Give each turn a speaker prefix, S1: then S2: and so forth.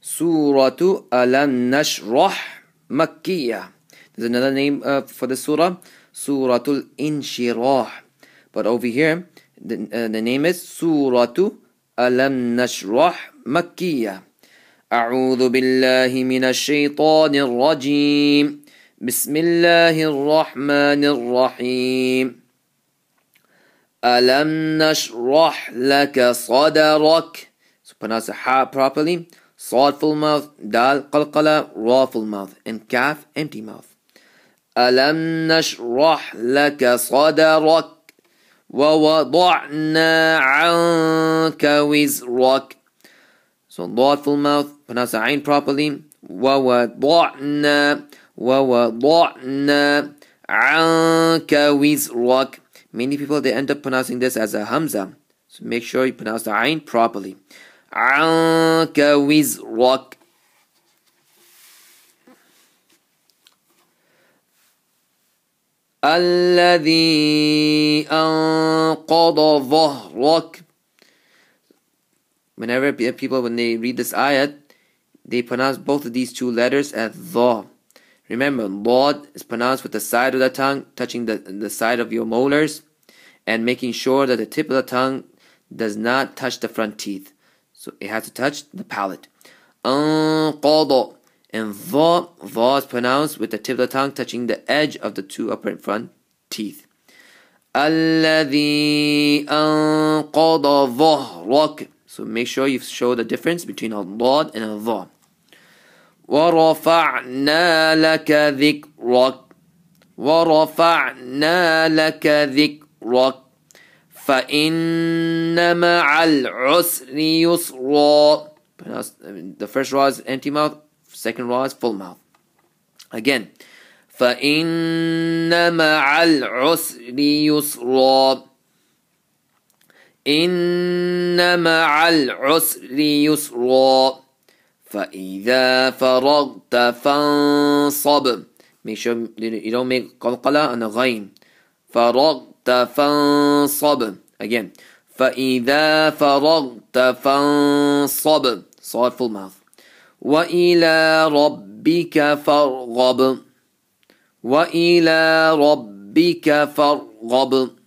S1: Surah Alam Nashrah Makkiyah. There's another name uh, for the surah, Suratul Inshirah. But over here, the, uh, the name is Surah Alam Nashrah Makkiyah. أعوذ بالله من الشيطان الرجيم بسم الله الرحمن الرحيم ألم نشرح لك صدرك So pronounce ha properly. Thoughtful mouth, dal qalqala, ra full mouth, and kaf, empty mouth. Alam nashrah laka sadarak, wa wada'na anka wizrak. So thoughtful mouth, pronounce the ayn properly. Wa wada'na, wa wada'na anka wizrak. Many people, they end up pronouncing this as a hamza. So make sure you pronounce the ayn properly. عنك وزرك الذي أنقض ظهرك Whenever people, when they read this ayat, they pronounce both of these two letters as dha. Remember, Lord is pronounced with the side of the tongue touching the, the side of your molars and making sure that the tip of the tongue does not touch the front teeth. So it has to touch the palate. Anqada. And va, va is pronounced with the tip of the tongue touching the edge of the two upper front teeth. الذي أنقض ظهرك So make sure you show the difference between a lord and a dha. ورفعنا لك ذكرك ورفعنا لك ذكرك فإن مع العسر يسرا The first ra is empty mouth, second ra is full mouth. Again, فإن مع العسر يسرا إن مع العسر يسرا فإذا فرغت فانصب Make sure you don't make قلقلة on the غين فرغت فانصب. Again. فإذا فرغت فانصب. صار full mouth. وإلى ربك فارغب. وإلى ربك فارغب.